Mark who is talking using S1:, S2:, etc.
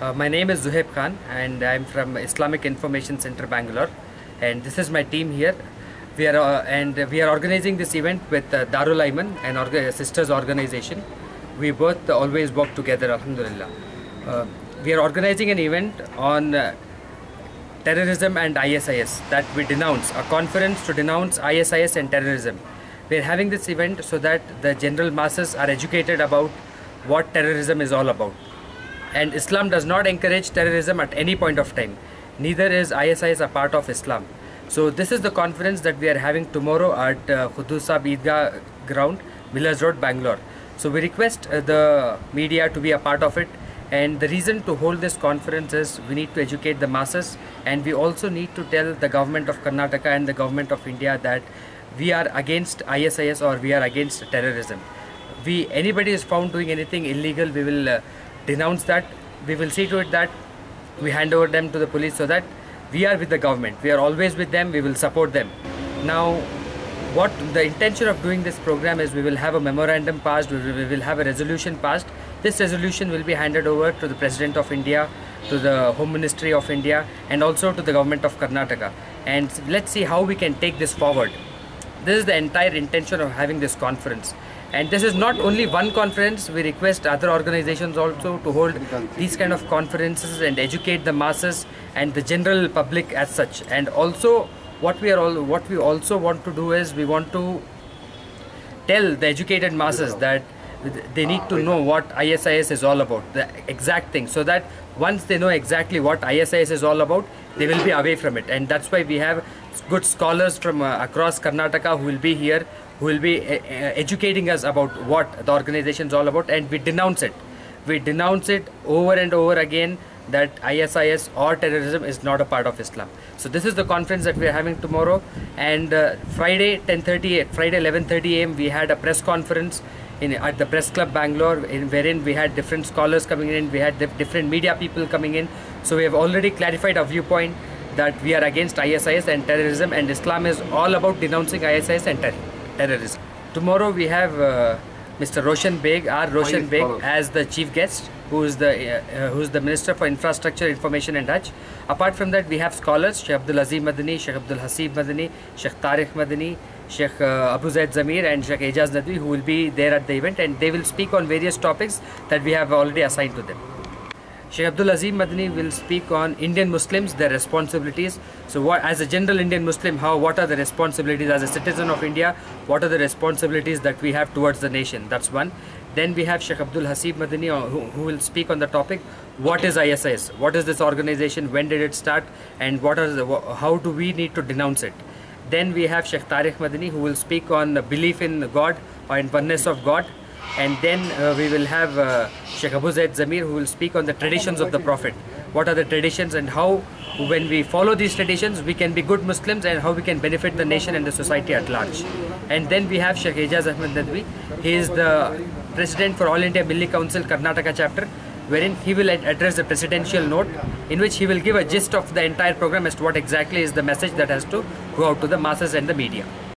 S1: Uh, my name is Zuhaib Khan and I'm from Islamic Information Center Bangalore and this is my team here. We are uh, and we are organizing this event with uh, Darul Ayman, and orga- sisters organization. We both always work together, Alhamdulillah. Uh, we are organizing an event on uh, terrorism and ISIS that we denounce, a conference to denounce ISIS and terrorism. We are having this event so that the general masses are educated about what terrorism is all about. And Islam does not encourage terrorism at any point of time. Neither is ISIS a part of Islam. So this is the conference that we are having tomorrow at uh, Khudusa Eidgah ground, Millers Road, Bangalore. So we request uh, the media to be a part of it. And the reason to hold this conference is we need to educate the masses and we also need to tell the government of Karnataka and the government of India that we are against ISIS or we are against terrorism. We anybody is found doing anything illegal, we will uh, denounce that. We will see to it that we hand over them to the police so that we are with the government. We are always with them. We will support them. Now, what the intention of doing this program is we will have a memorandum passed, we will, we will have a resolution passed. This resolution will be handed over to the President of India, to the Home Ministry of India, and also to the government of Karnataka. And let's see how we can take this forward. This is the entire intention of having this conference. And this is not only one conference, we request other organizations also to hold these kind of conferences and educate the masses and the general public as such. And also what we are all what we also want to do is we want to tell the educated masses that they need to know what ISIS is all about, the exact thing, so that once they know exactly what ISIS is all about, they will be away from it. And that's why we have good scholars from uh, across Karnataka who will be here, who will be uh, educating us about what the organization is all about, and we denounce it. We denounce it over and over again that ISIS or terrorism is not a part of Islam. So this is the conference that we are having tomorrow, and uh, Friday 10:30, Friday 11:30 a.m. we had a press conference in at the Press Club Bangalore, in wherein we had different scholars coming in, we had dif- different media people coming in. So we have already clarified our viewpoint that we are against ISIS and terrorism, and Islam is all about denouncing ISIS and ter- terrorism. Tomorrow we have. Uh, Mr. Roshan Baig, R. Roshan Baig, as the chief guest, who is the uh, uh, who is the Minister for Infrastructure, Information and Hajj. Apart from that, we have scholars: Sheikh Abdul Azim Madani, Sheikh Abdul Hasib Madani, Sheikh Tariq Madani, Sheikh uh, Abu Zaid Zamir, and Sheikh Ejaz Nadwi, who will be there at the event, and they will speak on various topics that we have already assigned to them. Sheikh Abdul Azim Madani will speak on Indian Muslims, their responsibilities. So, what, as a general Indian Muslim, how what are the responsibilities as a citizen of India? What are the responsibilities that we have towards the nation? That's one. Then we have Sheikh Abdul Hasib Madani, uh, who, who will speak on the topic: What is ISIS? What is this organization? When did it start? And what are the, how do we need to denounce it? Then we have Sheikh Tariq Madani, who will speak on the belief in God or in oneness of God and then uh, we will have uh, Sheikh Abu Zaid Zamir who will speak on the traditions of the Prophet. What are the traditions and how, when we follow these traditions, we can be good Muslims and how we can benefit the nation and the society at large. And then we have Sheikh Ejaz Ahmed Nadwi. He is the president for All India Milli Council Karnataka chapter, wherein he will address the presidential note, in which he will give a gist of the entire program as to what exactly is the message that has to go out to the masses and the media.